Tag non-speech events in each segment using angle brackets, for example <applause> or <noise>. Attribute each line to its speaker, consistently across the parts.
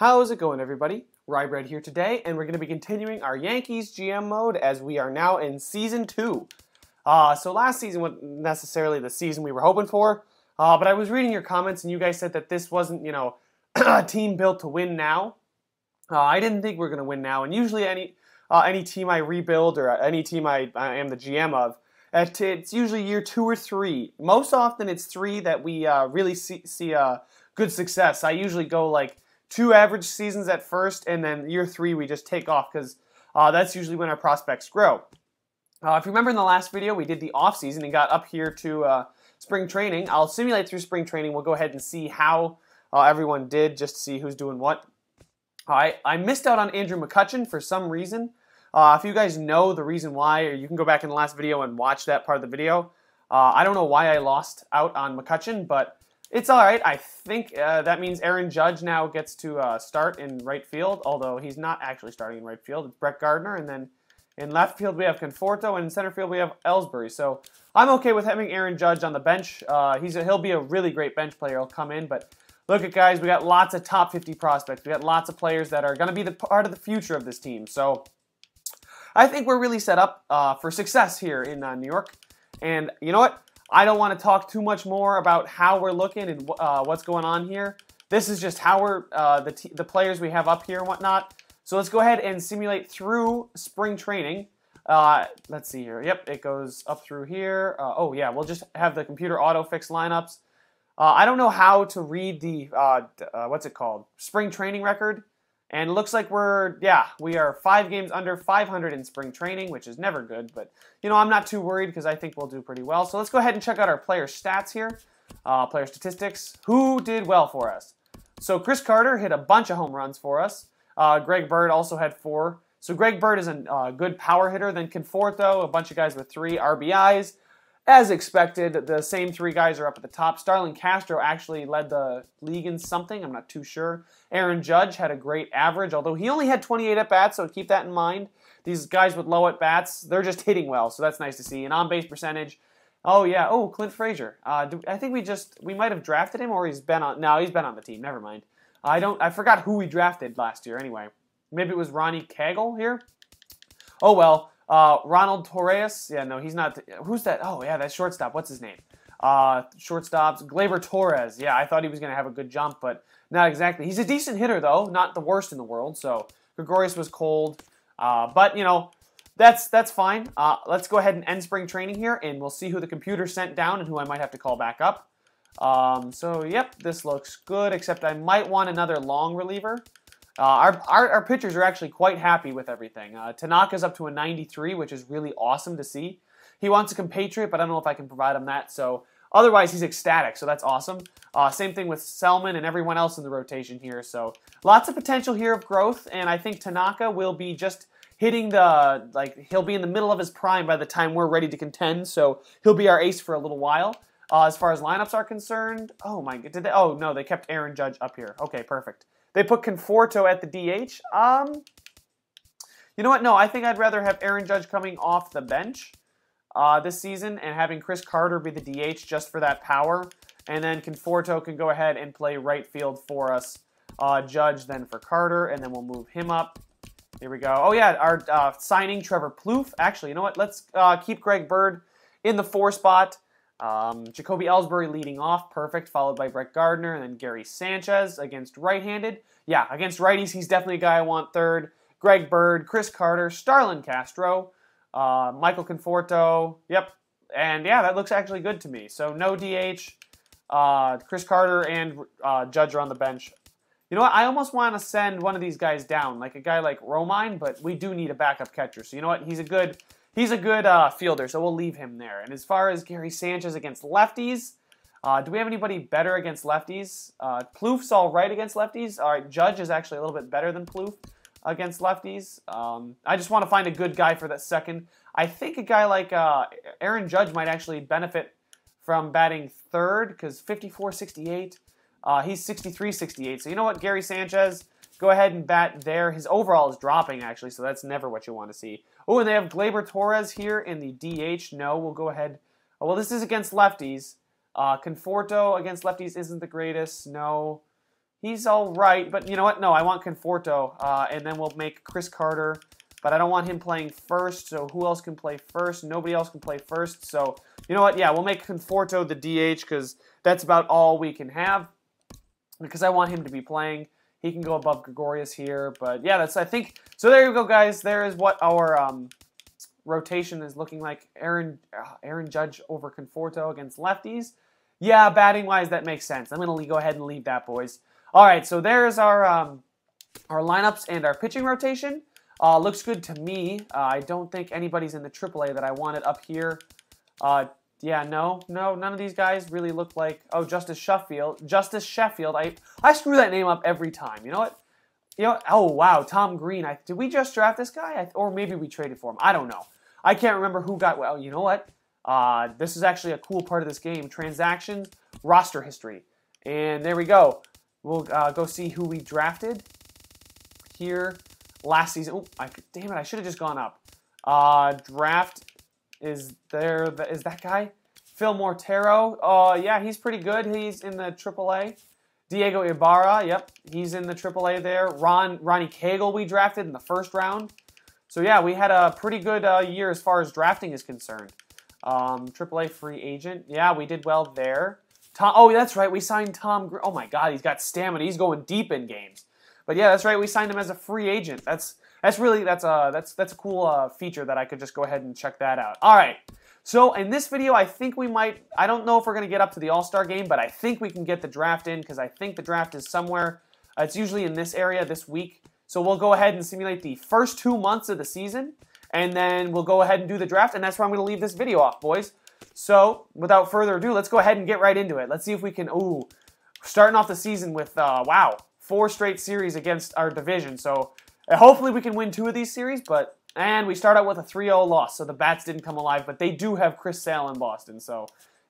Speaker 1: How's it going, everybody? Ryebread here today, and we're going to be continuing our Yankees GM mode as we are now in season two. Uh, so last season wasn't necessarily the season we were hoping for, uh, but I was reading your comments, and you guys said that this wasn't, you know, <clears throat> a team built to win now. Uh, I didn't think we are going to win now, and usually any uh, any team I rebuild or any team I, I am the GM of, it's usually year two or three. Most often, it's three that we uh, really see, see uh, good success. I usually go like two average seasons at first, and then year three we just take off because uh, that's usually when our prospects grow. Uh, if you remember in the last video, we did the off season and got up here to uh, spring training. I'll simulate through spring training. We'll go ahead and see how uh, everyone did, just to see who's doing what. I, I missed out on Andrew McCutchen for some reason. Uh, if you guys know the reason why, or you can go back in the last video and watch that part of the video. Uh, I don't know why I lost out on McCutchen, but it's all right. I think uh, that means Aaron Judge now gets to uh, start in right field, although he's not actually starting in right field. It's Brett Gardner, and then in left field we have Conforto, and in center field we have Ellsbury. So I'm okay with having Aaron Judge on the bench. Uh, he's a, he'll be a really great bench player. He'll come in, but look at guys, we got lots of top 50 prospects. We got lots of players that are going to be the part of the future of this team. So I think we're really set up uh, for success here in uh, New York. And you know what? I don't want to talk too much more about how we're looking and uh, what's going on here. This is just how we're uh, the the players we have up here and whatnot. So let's go ahead and simulate through spring training. Uh, let's see here. Yep, it goes up through here. Uh, oh yeah, we'll just have the computer auto fix lineups. Uh, I don't know how to read the uh, what's it called spring training record. And looks like we're, yeah, we are five games under 500 in spring training, which is never good. But, you know, I'm not too worried because I think we'll do pretty well. So let's go ahead and check out our player stats here, uh, player statistics. Who did well for us? So Chris Carter hit a bunch of home runs for us. Uh, Greg Bird also had four. So Greg Bird is a uh, good power hitter. Then Conforto, a bunch of guys with three RBIs. As expected, the same three guys are up at the top. Starlin Castro actually led the league in something. I'm not too sure. Aaron Judge had a great average, although he only had 28 at bats, so keep that in mind. These guys with low at bats, they're just hitting well, so that's nice to see. And on base percentage, oh yeah, oh Clint Frazier. Uh, do, I think we just we might have drafted him, or he's been on. No, he's been on the team. Never mind. I don't. I forgot who we drafted last year. Anyway, maybe it was Ronnie Cagle here. Oh well. Uh, Ronald Torres. Yeah, no, he's not. Who's that? Oh, yeah, that shortstop. What's his name? Uh, shortstops. Gleyber Torres. Yeah, I thought he was going to have a good jump, but not exactly. He's a decent hitter, though. Not the worst in the world. So Gregorius was cold. Uh, but, you know, that's that's fine. Uh, let's go ahead and end spring training here, and we'll see who the computer sent down and who I might have to call back up. Um, so, yep, this looks good, except I might want another long reliever. Uh, our, our, our, pitchers are actually quite happy with everything. Uh, Tanaka's up to a 93, which is really awesome to see. He wants a compatriot, but I don't know if I can provide him that. So otherwise, he's ecstatic. So that's awesome. Uh, same thing with Selman and everyone else in the rotation here. So lots of potential here of growth, and I think Tanaka will be just hitting the like he'll be in the middle of his prime by the time we're ready to contend. So he'll be our ace for a little while. Uh, as far as lineups are concerned, oh my, did they? Oh no, they kept Aaron Judge up here. Okay, perfect. They put Conforto at the DH. Um, you know what? No, I think I'd rather have Aaron Judge coming off the bench uh, this season and having Chris Carter be the DH just for that power. And then Conforto can go ahead and play right field for us. Uh, Judge then for Carter, and then we'll move him up. Here we go. Oh, yeah, our uh, signing Trevor Plouffe. Actually, you know what? Let's uh, keep Greg Bird in the four spot. Um, Jacoby Ellsbury leading off, perfect, followed by Brett Gardner, and then Gary Sanchez against right-handed. Yeah, against righties, he's definitely a guy I want third. Greg Bird, Chris Carter, Starlin Castro, uh, Michael Conforto. Yep, and yeah, that looks actually good to me. So no DH. Uh, Chris Carter and uh, Judge are on the bench. You know what? I almost want to send one of these guys down, like a guy like Romine, but we do need a backup catcher. So you know what? He's a good he's a good uh, fielder, so we'll leave him there. And as far as Gary Sanchez against lefties, uh, do we have anybody better against lefties? Uh, Plouffe's all right against lefties. All right, Judge is actually a little bit better than Plouffe against lefties. Um, I just want to find a good guy for that second. I think a guy like uh, Aaron Judge might actually benefit from batting third because 54-68. Uh, he's 63-68. So you know what, Gary Sanchez, go ahead and bat there. His overall is dropping actually, so that's never what you want to see. Oh, and they have Gleyber Torres here in the DH. No, we'll go ahead. Oh, well, this is against lefties. Uh, Conforto against lefties isn't the greatest. No. He's all right, but you know what? No, I want Conforto, uh, and then we'll make Chris Carter. But I don't want him playing first, so who else can play first? Nobody else can play first. So, you know what? Yeah, we'll make Conforto the DH because that's about all we can have because I want him to be playing. He can go above Gregorius here, but yeah, that's I think. So there you go, guys. There is what our um, rotation is looking like. Aaron uh, Aaron Judge over Conforto against lefties. Yeah, batting wise, that makes sense. I'm gonna go ahead and leave that, boys. All right, so there's our um, our lineups and our pitching rotation. Uh, looks good to me. Uh, I don't think anybody's in the AAA that I wanted up here. Uh, yeah, no, no, none of these guys really look like. Oh, Justus Sheffield. Justus Sheffield. I I screw that name up every time. You know what? You know. Oh wow, Tom Green. I, did we just draft this guy? I, or maybe we traded for him. I don't know. I can't remember who got. Well, you know what? Uh, this is actually a cool part of this game. Transactions, roster history, and there we go. We'll uh, go see who we drafted here last season. Oh, I, damn it! I should have just gone up. Uh, draft is there? Is that guy? Phil Mortero. Uh, yeah, he's pretty good. He's in the AAA. Diego Ibarra. Yep, he's in the AAA there. Ron Ronnie Cagle we drafted in the first round. So yeah, we had a pretty good uh, year as far as drafting is concerned. Um, AAA free agent. Yeah, we did well there. Tom, oh, that's right. We signed Tom. Oh my God, he's got stamina. He's going deep in games. But yeah, that's right. We signed him as a free agent. That's that's really that's a that's that's a cool uh, feature that I could just go ahead and check that out. All right. So in this video, I think we might. I don't know if we're gonna get up to the All Star game, but I think we can get the draft in because I think the draft is somewhere. Uh, it's usually in this area this week. So we'll go ahead and simulate the first two months of the season, and then we'll go ahead and do the draft. And that's where I'm gonna leave this video off, boys. So without further ado, let's go ahead and get right into it. Let's see if we can. Ooh, starting off the season with uh, wow, four straight series against our division. So hopefully we can win two of these series, but and we start out with a 3-0 loss, so the bats didn't come alive, but they do have Chris Sale in Boston. So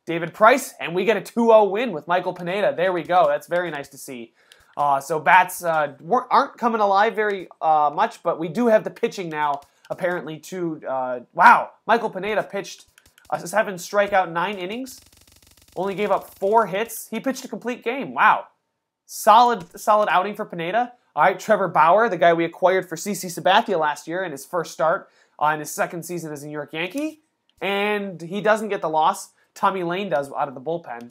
Speaker 1: David Price, and we get a 2-0 win with Michael Pineda. There we go. That's very nice to see. Uh, so bats uh, aren't coming alive very uh, much, but we do have the pitching now. Apparently, to uh, wow, Michael Pineda pitched a seven strikeout, nine innings, only gave up four hits. He pitched a complete game. Wow, solid, solid outing for Pineda. All right, Trevor Bauer, the guy we acquired for CC Sabathia last year in his first start uh, his second season as a New York Yankee, and he doesn't get the loss. Tommy Layne does out of the bullpen.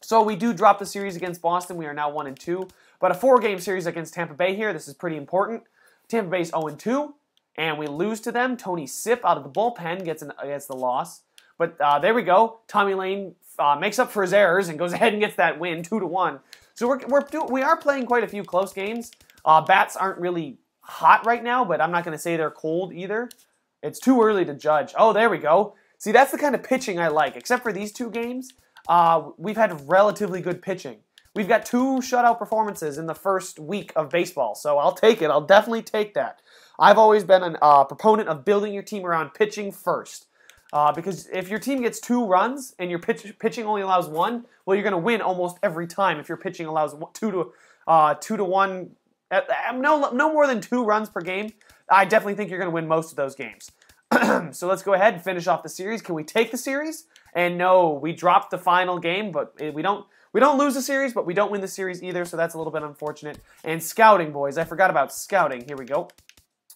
Speaker 1: So we do drop the series against Boston. We are now one and two, but a four-game series against Tampa Bay here. This is pretty important. Tampa Bay's 0 and 2, and we lose to them. Tony Sipp out of the bullpen gets an, gets the loss. But uh, there we go. Tommy Layne uh, makes up for his errors and goes <laughs> ahead and gets that win, two to one. So we're, we're we are playing quite a few close games. Uh, bats aren't really hot right now, but I'm not going to say they're cold either. It's too early to judge. Oh, there we go. See, that's the kind of pitching I like. Except for these two games, uh, we've had relatively good pitching. We've got two shutout performances in the first week of baseball, so I'll take it. I'll definitely take that. I've always been a uh, proponent of building your team around pitching first. Uh, because if your team gets two runs and your pitch, pitching only allows one, well, you're going to win almost every time if your pitching allows two to uh, two to one, no no more than two runs per game. I definitely think you're going to win most of those games. <clears throat> so let's go ahead and finish off the series. Can we take the series? And no, we dropped the final game, but we don't we don't lose the series, but we don't win the series either. So that's a little bit unfortunate. And scouting, boys, I forgot about scouting. Here we go.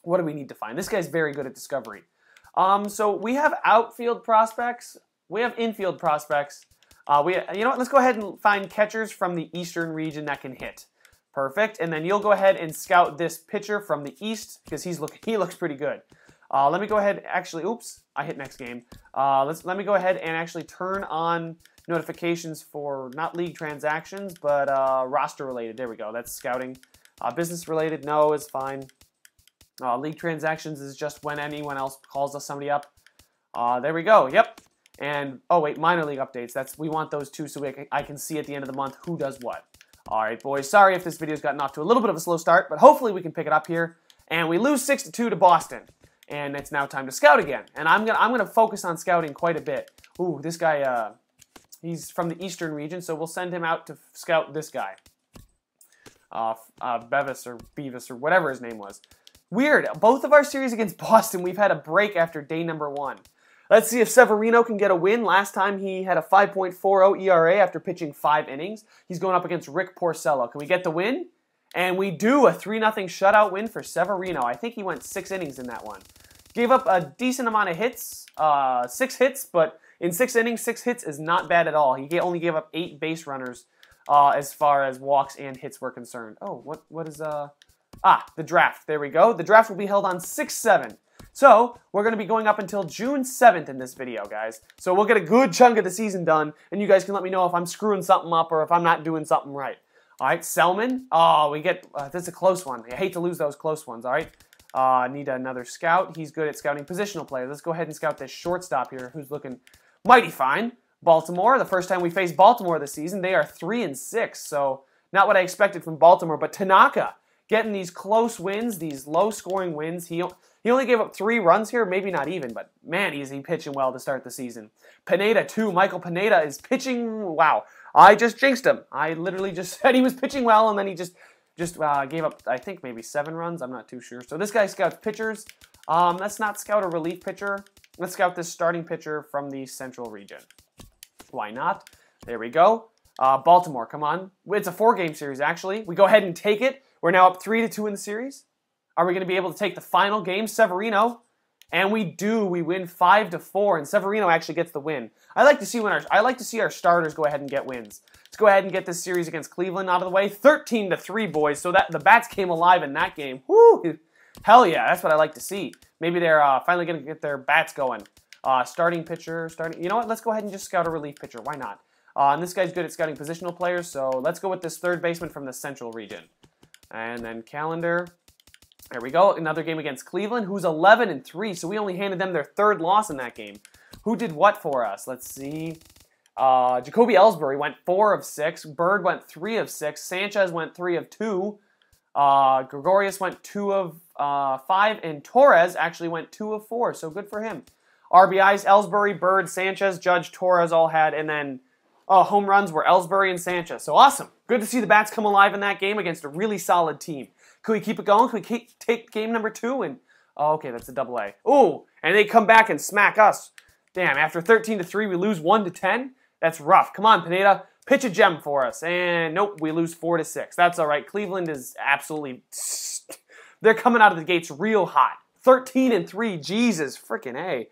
Speaker 1: What do we need to find? This guy's very good at discovery. Um, so we have outfield prospects. We have infield prospects. Uh, we, you know what? Let's go ahead and find catchers from the eastern region that can hit. Perfect. And then you'll go ahead and scout this pitcher from the east because he's look <laughs> he looks pretty good. Uh, let me go ahead. Actually, oops, I hit next game. Uh, let's let me go ahead and actually turn on notifications for not league transactions, but uh, roster related. There we go. That's scouting. Uh, business related, no, is fine. Uh, league transactions is just when anyone else calls us somebody up. Uh, there we go. Yep. And oh wait, minor league updates. That's we want those too, so we, I can see at the end of the month who does what. All right, boys. Sorry if this video's gotten off to a little bit of a slow start, but hopefully we can pick it up here. And we lose six to two to Boston, and it's now time to scout again. And I'm gonna I'm gonna focus on scouting quite a bit. Ooh, this guy. Uh, he's from the eastern region, so we'll send him out to scout this guy. Uh, uh, Bevis or Beavis or whatever his name was. Weird. Both of our series against <laughs> Boston, we've had a break after day number one. Let's see if Severino can get a win. Last time he had a 5.40 ERA after pitching five innings. He's going up against Rick Porcello. Can we get the win? And we do a 3 0 shutout win for Severino. I think he went six innings in that one. Gave up a decent amount of hits, uh, six hits, but in six innings, six hits is not bad at all. He only gave up eight base runners uh, as far as walks and hits were concerned. Oh, what what is uh ah the draft? There we go. The draft will be held on six seven. So we're going to be going up until June 7th in this video, guys. So we'll get a good chunk of the season done, and you guys can let me know if I'm screwing something up or if I'm not doing something right. All right, Selman. Oh, we get uh, this is a close one. I hate to lose those close ones. All right. Uh, need another scout. He's good at scouting positional players. Let's go ahead and scout this shortstop here, who's looking mighty fine. Baltimore, the first time we faced Baltimore this season, they are three and six. So not what I expected from Baltimore, but Tanaka getting these close wins, these low-scoring wins. He he only gave up three runs here, maybe not even, but man, is he pitching well to start the season. Pineda too. Michael Pineda is pitching. Wow, I just jinxed him. I literally just <laughs> said he was pitching well, and then he just just uh, gave up. I think maybe seven runs. I'm not too sure. So this guy scouts pitchers. Um, let's not scout a relief pitcher. Let's scout this starting pitcher from the Central region. Why not? There we go. Uh, Baltimore, come on. It's a four-game series, actually. We go ahead and take it. We're now up 3 to two in the series. Are we going to be able to take the final game, Severino? And we do. We win 5 to four, and Severino actually gets the win. I like to see when our I like to see our starters go ahead and get wins. Let's go ahead and get this series against Cleveland out of the way. 13 to 3, boys. So that the bats came alive in that game. Woo! Hell yeah, that's what I like to see. Maybe they're uh, finally going to get their bats going. Uh, starting pitcher, starting. You know what? Let's go ahead and just scout a relief pitcher. Why not? Uh, and this guy's good at scouting positional players, so let's go with this third baseman from the Central region. And then calendar. There we go. Another game against Cleveland, who's 11 and 3. So we only handed them their third loss in that game. Who did what for us? Let's see. Uh, Jacoby Ellsbury went 4 of 6. Bird went 3 of 6. Sanchez went 3 of 2. Uh, Gregorius went 2 of uh, 5. And Torres actually went 2 of 4. So good for him. RBIs, Ellsbury, Bird, Sanchez, Judge, Torres all had. And then uh, home runs were Ellsbury and Sanchez. So awesome. Good to see the Bats come alive in that game against a really solid team. Could we keep it going? Could we keep, take game number two? And oh, okay, that's a double A. Ooh, and they come back and smack us. Damn, after 13 to 3, we lose 1 to 10. That's rough. Come on, Pineda. Pitch a gem for us. And nope, we lose 4 to 6. That's all right. Cleveland is absolutely. They're coming out of the gates real hot. 13 and 3. Jesus freaking A.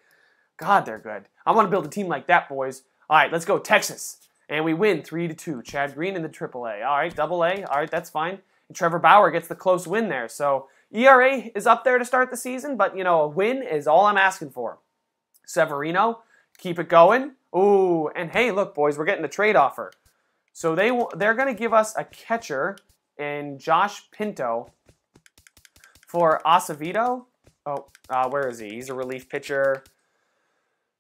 Speaker 1: God, they're good. I want to build a team like that, boys. All right, let's go. Texas. And we win 3 to 2. Chad Green in the triple A. All right, double A. All right, that's fine. Trevor Bauer gets the close win there. So ERA is up there to start the season, but you know, a win is all I'm asking for. Severino, keep it going. Ooh, and hey, look, boys, we're getting a trade offer. So they they're going to give us a catcher in Josh Pinto for Acevedo. Oh, uh, where is he? He's a relief pitcher.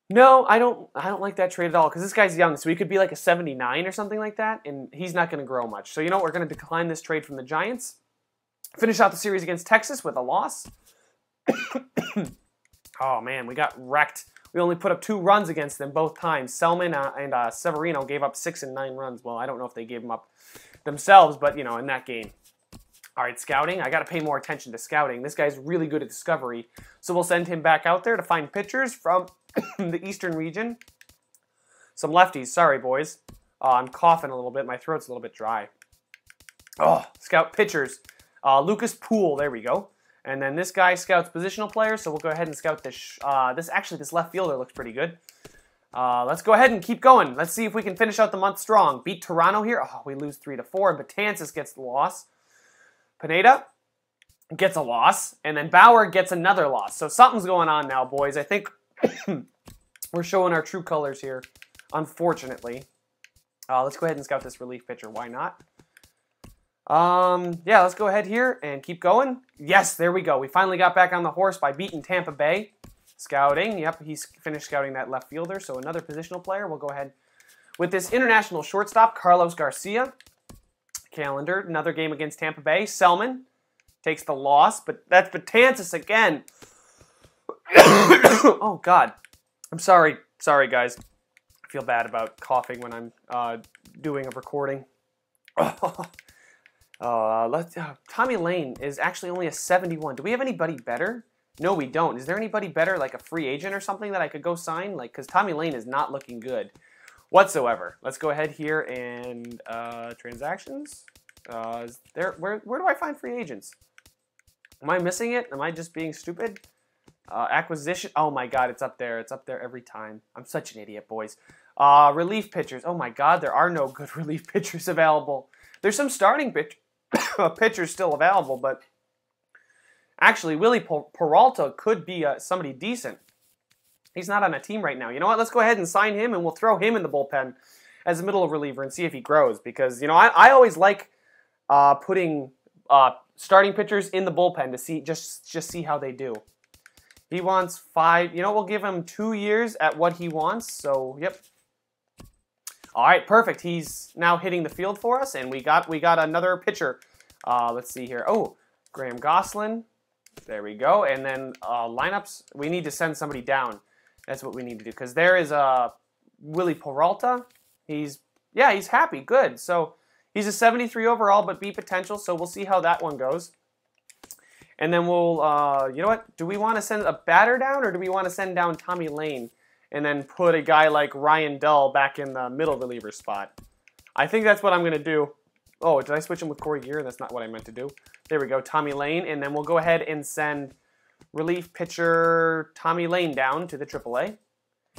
Speaker 1: No, I don't. I don't like that trade at all because this guy's young, so he could be like a 79 or something like that, and he's not going to grow much. So you know? We're going to decline this trade from the Giants. Finish out the series against Texas with a loss. <coughs> oh man, we got wrecked. We only put up two runs against them both times. Selman uh, and uh, Severino gave up six and nine runs. Well, I don't know if they gave them up themselves, but you know, in that game. All right, scouting. I got to pay more attention to scouting. This guy's really good at discovery, so we'll send him back out there to find pitchers from <coughs> the eastern region. Some lefties. Sorry, boys. Uh, I'm coughing a little bit. My throat's a little bit dry. Oh, scout pitchers. Uh, Lucas Poole. There we go. And then this guy scouts positional players, so we'll go ahead and scout this. Uh, this actually, this left fielder looks pretty good. Uh, let's go ahead and keep going. Let's see if we can finish out the month strong. Beat Toronto here. Oh, we lose three to four. And gets the loss. Pineda gets a loss, and then Bauer gets another loss. So something's going on now, boys. I think <coughs> we're showing our true colors here, unfortunately. Uh, let's go ahead and scout this relief pitcher. Why not? Um, yeah, let's go ahead here and keep going. Yes, there we go. We finally got back on the horse by beating Tampa Bay. Scouting. Yep, he's finished scouting that left fielder. So another positional player. We'll go ahead with this international shortstop, Carlos Garcia. Calendar. Another game against Tampa Bay. Selman takes the loss, but that's Betances again. <coughs> oh God, I'm sorry. Sorry, guys. I feel bad about coughing when I'm uh, doing a recording. <coughs> uh, let's, uh, Tommy Layne is actually only a 71. Do we have anybody better? No, we don't. Is there anybody better, like a free agent or something that I could go sign? Like, because Tommy Layne is not looking good whatsoever. Let's go ahead here and uh, transactions. Uh, there where where do I find free agents? Am I missing it? Am I just being stupid? Uh, acquisition. Oh my God, it's up there. It's up there every time. I'm such an idiot, boys. Uh, relief pitchers. Oh my God, there are no <laughs> good relief pitchers available. There's some starting pitch <coughs> pitchers still available, but actually, Wily Peralta could be uh, somebody decent. He's not on a team right now. You know what? Let's go ahead and sign him, and we'll throw him in the bullpen as a middle reliever and see if he grows. Because you know, I, I always like uh, putting uh, starting pitchers in the bullpen to see just just see how they do. He wants five. You know, we'll give him two years at what he wants. So, yep. All right, perfect. He's now hitting the field for us, and we got we got another pitcher. Uh, let's see here. Oh, Graham Goslin. There we go. And then uh, lineups. We need to send somebody down. That's what we need to do because there is a uh, Wily Peralta. He's yeah, he's happy, good. So he's a 73 overall, but B potential. So we'll see how that one goes. And then we'll, uh, you know what? Do we want to send a batter down, or do we want to send down Tommy Layne and then put a guy like Ryan Dull back in the middle reliever spot? I think that's what I'm gonna do. Oh, did I switch him with Corey Gear? That's not what I meant to do. There we go, Tommy Layne, and then we'll go ahead and send relief pitcher Tommy Layne down to the AAA.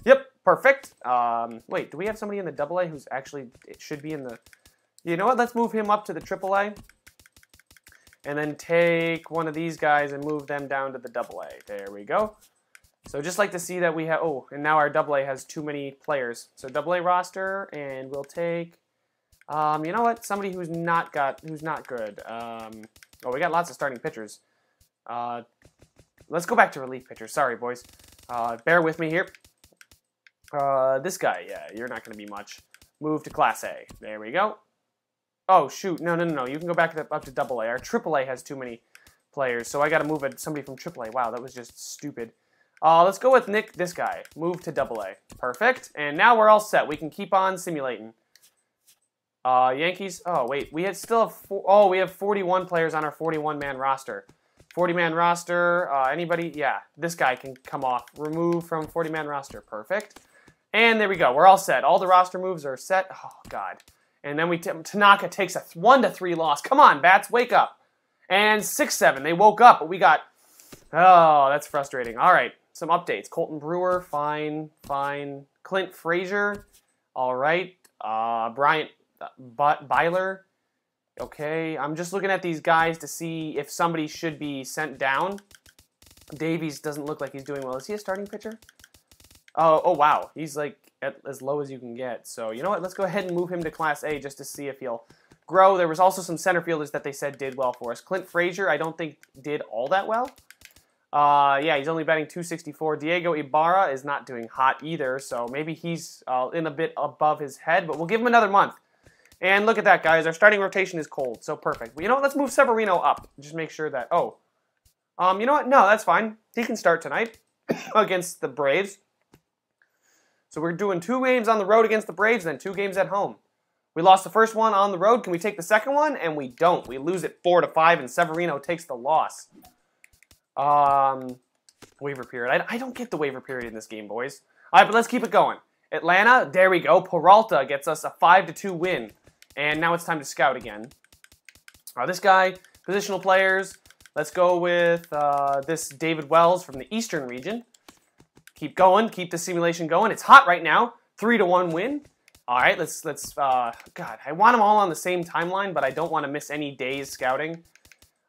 Speaker 1: Yep, perfect. Um, wait, do we have somebody in the AA who's actually it should be in the? You know what? Let's move him up to the AAA, and then take one of these guys and move them down to the AA. There we go. So just like to see that we have. Oh, and now our AA has too many players. So AA roster, and we'll take. Um, you know what? Somebody who's not got who's not good. Um, oh, we got lots of starting pitchers. Uh, Let's go back to relief pitchers. Sorry, boys. Uh, bear with me here. Uh, this guy, yeah, you're not going to be much. Move to Class A. There we go. Oh, shoot. No, no, no, no. You can go back up to Double A. Our Triple A has too many players, so I got to move somebody from Triple A. Wow, that was just stupid. Uh, let's go with Nick, this guy. Move to Double A. Perfect. And now we're all set. We can keep on simulating. Uh, Yankees. Oh, wait. We had still four, oh, we have 41 players on our 41-man roster. 40 man roster. Uh, anybody? Yeah, this guy can come off. Remove from 40 man roster. Perfect. And there we go. We're all set. All the roster moves are set. Oh, God. And then we Tanaka takes a 1 to 3 loss. Come on, Bats, wake up. And 6 7. They woke up, but we got. Oh, that's frustrating. All right, some updates. Colton Brewer, fine, fine. Clint Frazier, all right. Uh, Bryant uh, Byler, Okay, I'm just looking at these guys to see if somebody should be sent down. Davies doesn't look like he's doing well. Is he a starting pitcher? Oh, oh wow. He's like at, as low as you can get. So, you know what? Let's go ahead and move him to Class A just to see if he'll grow. There was also some center fielders that they said did well for us. Clint Frazier, I don't think did all that well. Uh, yeah, he's only batting 264. Diego Ibarra is not doing hot either, so maybe he's uh, in a bit above his head, but we'll give him another month. And look at that, guys. Our starting rotation is cold, so perfect. You know what? Let's move Severino up. Just make sure that... Oh. Um, you know what? No, that's fine. He can start tonight <coughs> against the Braves. So we're doing two games on the road against the Braves, then two games at home. We lost the first one on the road. Can we take the second one? And we don't. We lose it 4 to five, and Severino takes the loss. Um, waiver period. I, I don't get the waiver period in this game, boys. All right, but let's keep it going. Atlanta, there we go. Peralta gets us a 5 to 2 win. And now it's time to scout again. Uh, this guy, positional players. Let's go with uh, this David Wells from the Eastern region. Keep going, keep the simulation going. It's hot right now. Three to one win. All right, let's let's. Uh, God, I want them all on the same timeline, but I don't want to miss any days scouting.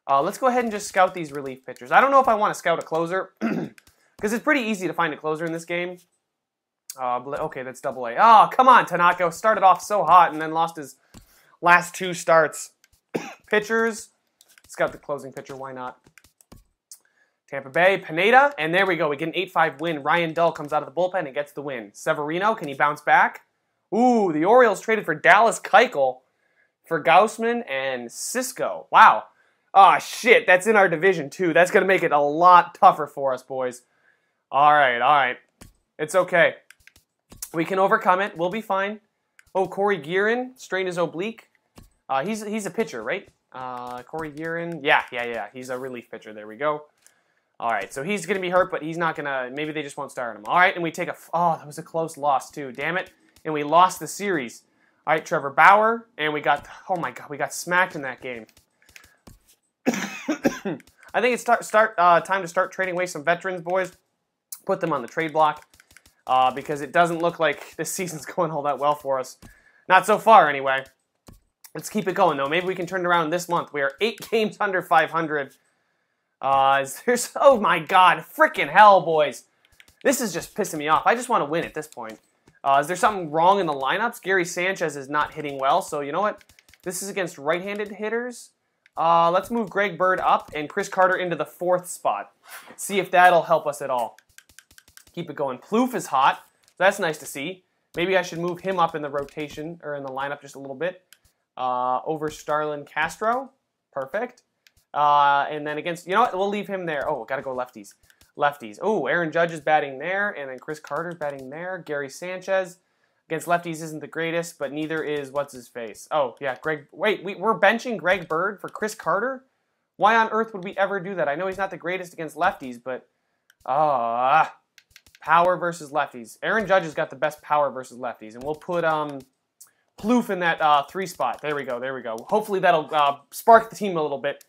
Speaker 1: Uh, let's go ahead and just scout these relief pitchers. I don't know if I want to scout a closer <clears throat> because it's pretty easy to find a closer in this game. Uh, okay, that's double A. Oh, come on, Tanaka. Started off so hot and then lost his last two starts. <coughs> Pitchers. Scout the closing pitcher. Why not? Tampa Bay, Pineda, and there we go. We get an 8-5 win. Ryan Dull comes out of the bullpen and gets the win. Severino, can he bounce back? Ooh, the Orioles traded for Dallas Keuchel for Gausman and Sisco. Wow. Oh, shit, that's in our division, too. That's going to make it a lot tougher for us, boys. All right, all right. It's okay. We can overcome it. We'll be fine. Oh, Cory Gearrin, strain his oblique. Uh, he's he's a pitcher, right? Uh, Cory Gearrin. Yeah, yeah, yeah. He's a relief pitcher. There we go. All right, so he's going to be hurt, but he's not going to. Maybe they just won't start him. All right, and we take a. Oh, that was a close loss too. Damn it! And we lost the series. All right, Trevor Bauer, and we got. Oh my God, we got smacked in that game. <coughs> I think it's start, start uh, time to start trading away some veterans, boys. Put them on the trade block uh, because it doesn't look like this <laughs> season's going all that well for us. Not so far, anyway. Let's keep it going, though. Maybe we can turn it around this month. We are eight <laughs> games under 500. Uh, there's, oh my god, freaking hell, boys. This is just pissing me off. I just want to win at this point. Uh, is there something wrong in the lineups? Gary Sanchez is not hitting well, so you know what? This is against right-handed hitters. Uh, let's move Greg Bird up and Chris Carter into the fourth spot. See if that'll help us at all. Keep it going. Plouffe is hot. That's nice to see. Maybe I should move him up in the rotation or in the lineup just a little bit. Uh, over Starlin Castro. Perfect. Uh, and then against, you know what? We'll leave him there. Oh, got to go lefties. Lefties. Oh, Aaron Judge is batting there, and then Chris Carter's batting there. Gary Sanchez against lefties isn't the greatest, but neither is what's his face. Oh, yeah, Greg. Wait, we, we're benching Greg Bird for Chris Carter? Why on earth would we ever do that? I know he's not the greatest against lefties, but ah, uh, power versus lefties. Aaron Judge has got the best power versus lefties, and we'll put um Plouffe in that uh, three spot. There we go. There we go. Hopefully that'll uh, spark the team a little bit.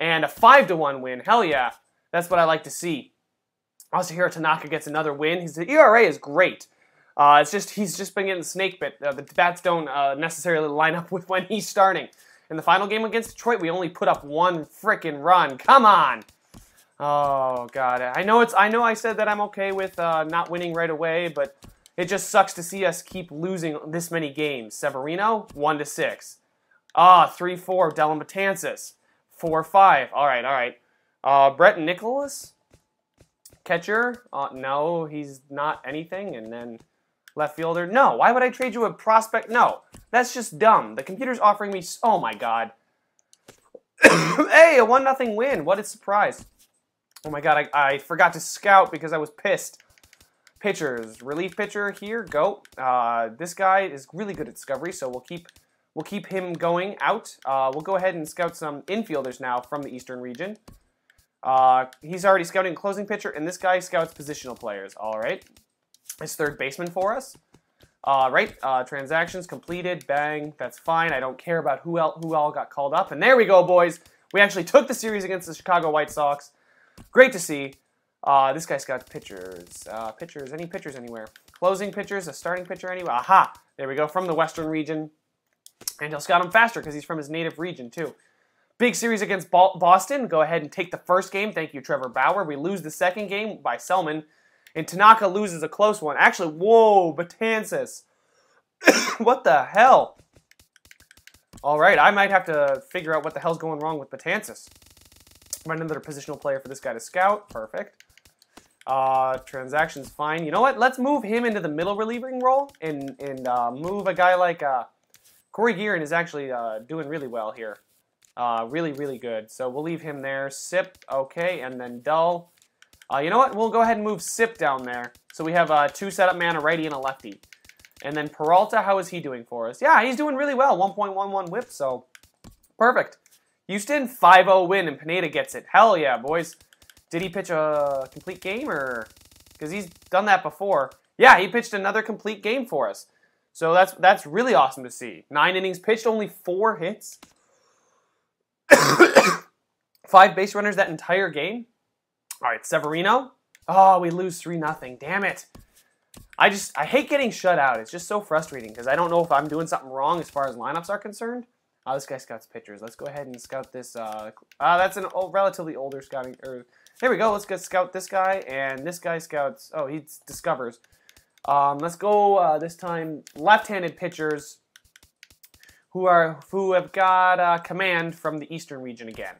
Speaker 1: And a five to one win. Hell yeah, that's what I like to see. Masahiro Tanaka gets another win. His ERA is great. Uh, it's just he's just been getting snake bit. Uh, the bats don't uh, necessarily <laughs> line up with when he's starting. In the final game against Detroit, we only put up one freaking run. Come on. Oh god, I know it's. I know I said that I'm okay with uh, not winning right away, but it just sucks to see us keep losing this many games. Severino, one to six. Ah, three four. Dellin Betances, four five. All right, all right. Uh, Brett Nicholas, catcher. Uh, no, he's not anything. And then left fielder. No, why would I trade you a prospect? No, that's just dumb. The computer's offering me. Oh my god. <coughs> hey, a one nothing win. What a surprise. Oh my god, I, I forgot to scout because I was pissed. Pitchers, relief pitcher here, go. Uh, this guy is really good at discovery, so we'll keep we'll keep him going out. Uh, we'll go ahead and scout some infielders now from the Eastern region. Uh, he's already scouting closing pitcher, and this guy scouts positional players. All right, his third baseman for us. Uh, right, uh, transactions completed. Bang, that's fine. I don't care about who else, who all got called up. And there we go, boys. We actually took the series against the Chicago White Sox. Great to see. Uh, this guy's got pitchers. Uh, pitchers, any pitchers anywhere. Closing pitchers, a starting pitcher anywhere. Aha! There we go, from the Western region. And he'll scout him faster because he's from his native region, too. Big series against Boston. Go ahead and take the first game. Thank you, Trevor Bauer. We lose the second game by Selman. And Tanaka loses a close one. Actually, whoa, Betances. <coughs> what the hell? All right, I might have to figure out what the hell's going wrong with Betances. Find another positional player for this guy to scout. Perfect. Uh, transactions fine. You know what? Let's move him into the middle relieving role and and uh, move a guy like uh, Cory Gearrin is actually uh, doing really well here. Uh, really, really good. So we'll leave him there. Sipp, okay, and then Dull. Uh, you know what? We'll go ahead and move Sipp down there. So we have a two setup man, a righty, and a lefty. And then Peralta, how is he doing for us? Yeah, he's doing really well. 1.11 whip, so perfect. Houston, 5-0 win, and Pineda gets it. Hell yeah, boys. Did he pitch a complete game or because he's done that before? Yeah, he pitched another complete game for us. So that's that's really awesome to see. Nine innings pitched, only four hits. <coughs> Five base runners that entire game. All right, Severino. Oh, we lose 3 nothing. Damn it. I just I hate getting shut out. It's just so frustrating because I don't know if I'm doing something wrong as far as lineups are concerned. Oh, this guy scouts pitchers. Let's go ahead and scout this. Uh, uh that's an old, relatively older scouting or here we go. Let's go scout this guy, and this guy scouts. Oh, he discovers. Um, let's go uh, this time left-handed pitchers who are who have got uh, command from the eastern region again.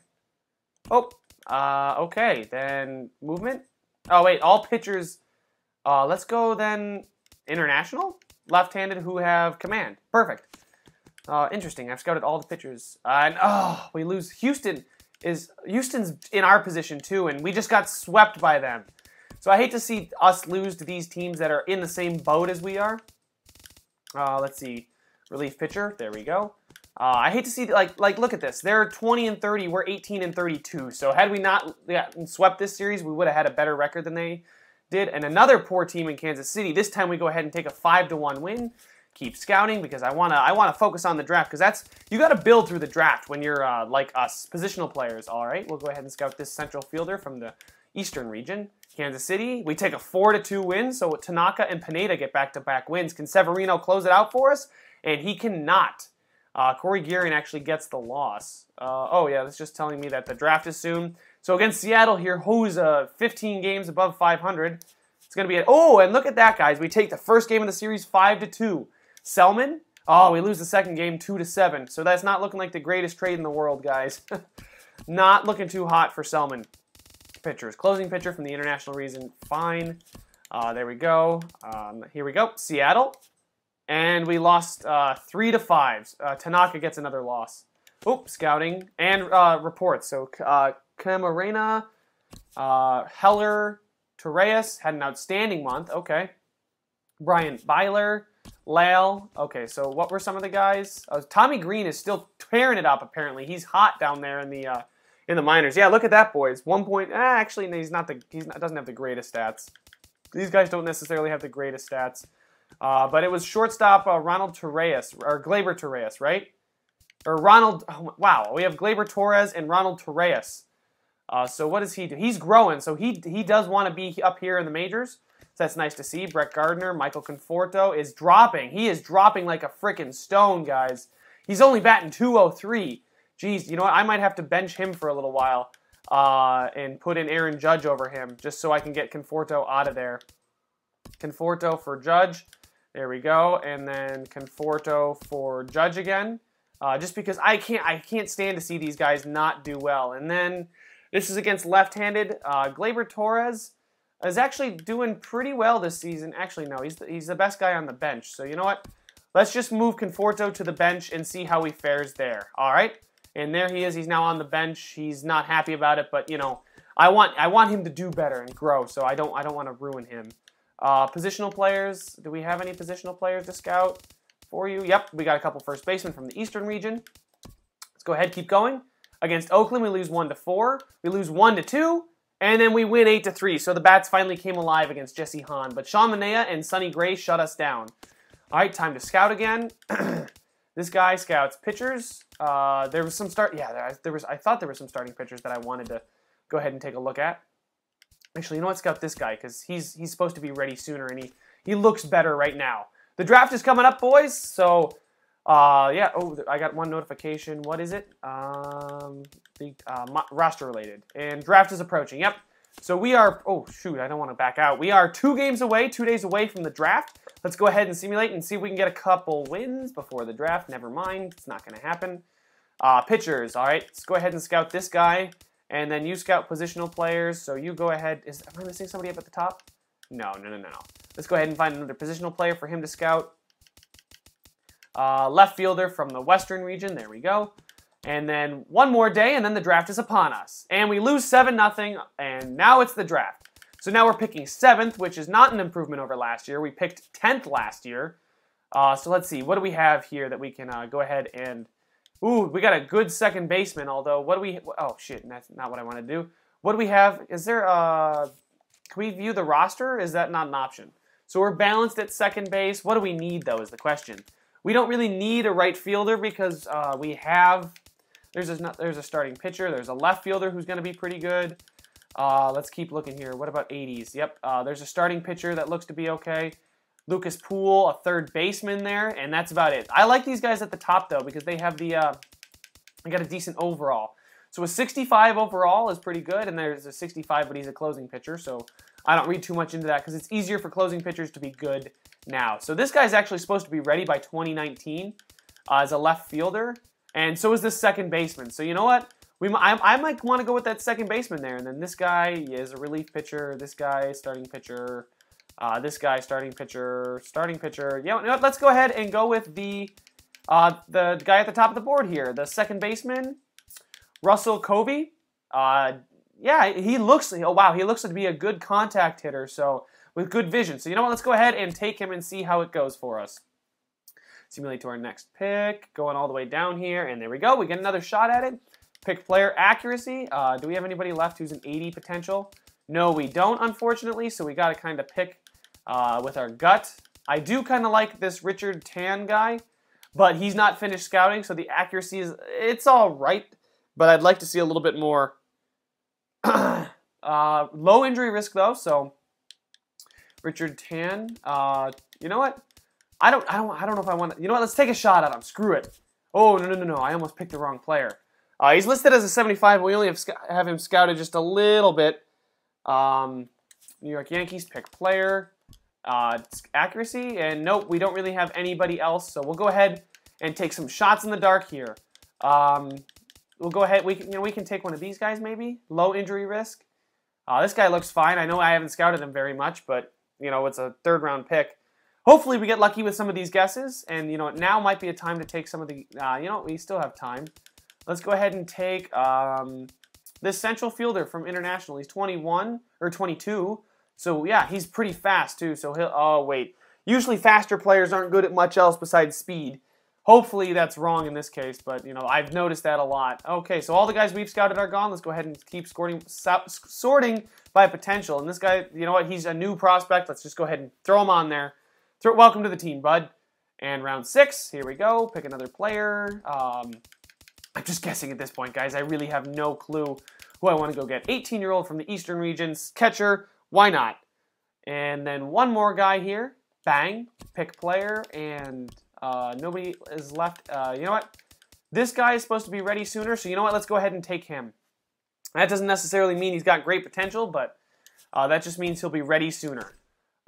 Speaker 1: Oh, uh, okay. Then movement. Oh wait, all pitchers. Uh, let's go then international left-handed who have command. Perfect. Uh, interesting. I've scouted all the pitchers, and oh, we lose Houston is Houston's in our position too, and we just got swept by them. So I hate to see us lose to these teams that are in the same boat as we are. Uh, let's see. Relief pitcher. There we go. Uh, I hate to see like like look at this. They're 20 and 30. We're 18 and 32. So had we not yeah, swept this series, we would have had a better record than they did. And another poor team in Kansas City. This time we go ahead and take a five to one win. Keep scouting because I wanna I wanna focus on the draft because that's you got to build through the draft when you're uh, like us positional players. All right, we'll go ahead and scout this central fielder from the Eastern region. Kansas City, we take a four to two win. So Tanaka and Pineda get back to back wins. Can Severino close it out for us? And he cannot. Uh, Cory Gearrin actually gets the loss. Uh, oh, yeah, that's just telling me that the draft is soon. So against Seattle here, who's uh, 15 games above 500. It's going to be a, oh, and look at that, guys. We take the first game of the series 5 to 2. Selman, oh, we lose the second game 2 to 7. So that's not looking like the greatest trade in the world, guys. <laughs> not looking too hot for Selman. Pitchers. Closing pitcher from the international reason, fine. Uh, there we go. Um, here we go. Seattle. And we lost uh, three to five. Uh, Tanaka gets another loss. Oop, scouting and uh, reports. So uh, Camarena, uh, Heller, Torres had an outstanding month. Okay. Brian Byler, Lale. Okay, so what were some of the guys? Uh, Tommy Green is still tearing it up. Apparently, he's hot down there in the uh, in the minors. Yeah, look at that, boys. One point. Eh, actually, he's not the. He doesn't have the greatest stats. These guys don't necessarily have the greatest stats. Uh, but it was shortstop uh, Ronald Torres, or Gleyber Torres, right? Or Ronald, oh, wow, we have Gleyber Torres and Ronald Torres. Uh, so what does he do? He's growing, so he he does want to be up here in the majors. So that's nice to see. Brett Gardner, Michael Conforto is dropping. He is dropping like a freaking stone, guys. He's only batting 203. Geez, you know what? I might have to bench him for a little while uh, and put in Aaron Judge over him just so I can get Conforto out of there. Conforto for Judge. There we go. And then Conforto for Judge again. Uh, just because I can't I can't stand to see these guys not do well. And then this is against left-handed. Uh, Gleyber Torres is actually doing pretty well this season. Actually, no, he's the, he's the best guy on the bench. So you know what? Let's just move Conforto to the bench and see how he fares there. All right. And there he is. He's now on the bench. He's not happy about it, but you know, I want I want him to do better and grow. So I don't I don't want to ruin him. Uh, positional players. Do we have any positional players to scout for you? Yep, we got a couple first basemen from the Eastern region. Let's go ahead, keep going. Against Oakland, we lose one to four. We lose one to two, and then we win eight to three. So the bats finally came alive against Jesse Hahn, but Sean Manaea and Sonny Gray shut us down. All right, time to scout again. <clears throat> this guy scouts pitchers. Uh, there was some start. Yeah, there was. I thought there were some starting pitchers that I wanted to go ahead and take a look at. Actually, you know what? Scout this guy because he's he's supposed to be ready sooner, and he he looks better right now. The draft is coming up, boys. So, uh, yeah. Oh, I got one notification. What is it? Um, the uh, roster related and draft is approaching. Yep. So we are. Oh shoot! I don't want to back out. We are two games away, two days away from the draft. Let's go ahead and simulate and see if we can get a couple wins before the draft. Never mind, it's not going to happen. Uh, pitchers. All right, let's go ahead and scout this guy. And then you scout positional players. So you go ahead. Is am I missing somebody up at the top? No, no, no, no, no. Let's go ahead and find another positional player for him to scout. Uh, left fielder from the Western region. There we go. And then one more day, and then the draft is upon us. And we lose 7 nothing, and now it's the draft. So now we're picking 7th, which is not an improvement over last year. We picked 10th last year. Uh, so let's see. What do we have here that we can uh, go ahead and Ooh, we got a good second baseman. Although, what do we? Oh shit, that's not what I want to do. What do we have? Is there a? Can we view the roster? Is that not an option? So we're balanced at second base. What do we need though? Is the question. We don't really need a right fielder because uh, we have. There's a there's a starting pitcher. There's a left fielder who's going to be pretty good. Uh, let's keep looking here. What about 80s? Yep. Uh, there's a starting pitcher that looks to be okay. Lucas Poole, a third baseman there, and that's about it. I like these guys at the top though because they have the uh, they got a decent overall. So a 65 overall is pretty good, and there's a 65, but he's a closing pitcher, so I don't read too much into that because it's easier for closing pitchers to be good now. So this guy's actually supposed to be ready by 2019 uh, as a left fielder, and so is this second baseman. So you know what? We, I, I might want to go with that second baseman there, and then this guy is a relief pitcher. This guy starting pitcher. Uh, this guy, starting pitcher, starting pitcher. Yeah, you know let's go ahead and go with the uh, the guy at the top of the board here, the second baseman, Russell Covey. Uh, yeah, he looks. Oh wow, he looks to be a good contact hitter. So with good vision. So you know what? Let's go ahead and take him and see how it goes for us. Simulate to our next pick. Going all the way down here. And there we go. We get another shot at it. Pick player accuracy. Uh, do we have anybody left who's an 80 potential? No, we don't, unfortunately. So we got to kind of pick uh, with our gut. I do kind of like this Richard Tan guy, but he's not finished scouting, so the accuracy is it's all right. But I'd like to see a little bit more <clears throat> uh, low injury risk though. So Richard Tan, uh, you know what? I don't, I don't, I don't know if I want to. You know what? Let's take a shot at him. Screw it. Oh no no no no! I almost picked the wrong player. Uh, he's listed as a 75. We only have, have him scouted just a little bit. Um, New York Yankees pick player uh, accuracy, and nope, we don't really have anybody else. So we'll go ahead and take some shots in the dark here. Um, we'll go ahead. We can, you know, we can take one of these guys maybe. Low injury risk. Uh, this guy looks fine. I know I haven't scouted him very much, but you know it's a third round pick. Hopefully we get lucky with some of these guesses, and you know now might be a time to take some of the. Uh, you know we still have time. Let's go ahead and take um, this central fielder from international. He's 21 or 22. So yeah, he's pretty fast too. So he'll. Oh wait, usually faster players aren't good at much else besides speed. Hopefully that's wrong in this case, but you know I've noticed that a lot. Okay, so all the guys we've scouted are gone. Let's go ahead and keep sorting, sorting by potential. And this guy, you know what? He's a new prospect. Let's just go ahead and throw him on there. Throw, welcome to the team, bud. And round six, here we go. Pick another player. Um, I'm just guessing at this point, guys. I really have no clue who I want to go get. 18-year-old from the Eastern regions, catcher. Why not? And then one more guy here. Bang. Pick player. And uh, nobody is left. Uh, you know what? This guy is supposed to be ready sooner, so you know what? Let's go ahead and take him. That doesn't necessarily mean he's got great potential, but uh, that just means he'll be ready sooner.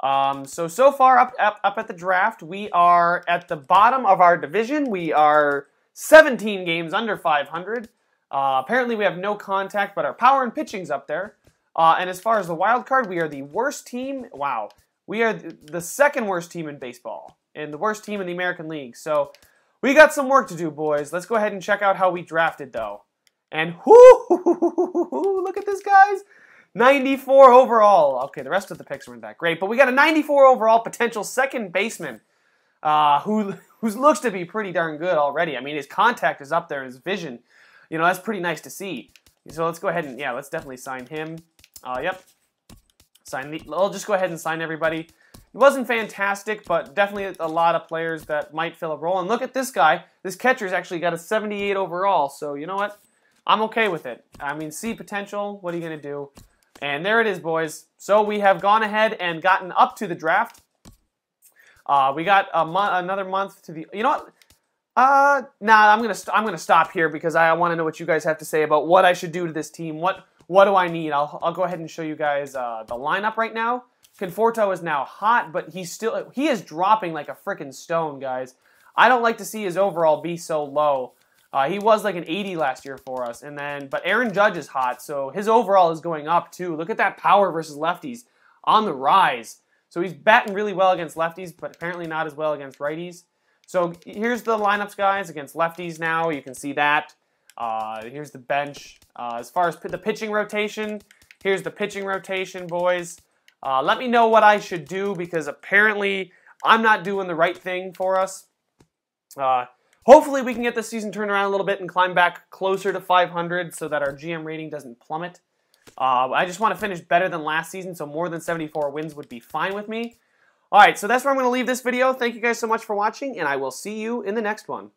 Speaker 1: Um, so, so far up, up, up at the draft, we are at the bottom of our division. We are 17 games under 500. Uh, apparently, we have no contact, but our power and pitching's up there. Uh, and as far as the wild card, we are the worst team. Wow, we are the second worst team in baseball and the worst team in the American League. So we got some work to do, boys. Let's go ahead and check out how we drafted, though. And <laughs> whoo, look at this, guys. 94 overall. Okay, the rest of the picks weren't that great, but we got a 94 overall potential second baseman uh, who <laughs> who looks to be pretty darn good already. I mean, his contact is up there, his vision. You know, that's pretty nice to see. So let's go ahead and, yeah, let's definitely sign him. Uh, yep. Sign the, I'll just go ahead and sign everybody. It wasn't fantastic, but definitely a lot of players that might fill a role. And look at this guy. This catcher's actually got a 78 overall. So you know what? I'm okay with it. I mean, see potential. What are you going to do? And there it is, boys. So we have gone ahead and gotten up to the draft. Uh, we got a mo another month to the. You know what? Uh, nah. I'm gonna I'm gonna stop here because I want to know what you guys have to say about what I should do to this team. What what do I need? I'll, I'll go ahead and show you guys uh, the lineup right now. Conforto is now hot, but he's still he is dropping like a freaking stone, guys. I don't like to see his overall be so low. Uh, he was like an 80 last year for us, and then but Aaron Judge is hot, so his overall is going up too. Look at that power versus lefties on the rise. So he's batting really well against lefties, but apparently not as well against righties. So here's the lineups, guys, against lefties now. You can see that. Uh, here's the bench. Uh, as far as the pitching rotation, here's the pitching rotation, boys. Uh, let me know what I should do because apparently I'm not doing the right thing for us. Uh, hopefully we can get this season turned around a little bit and climb back closer to 500 so that our GM rating doesn't plummet. Uh, I just want to finish better than last season, so more than 74 wins would be fine with me. Alright, so that's where I'm going to leave this video. Thank you guys so much for watching, and I will see you in the next one.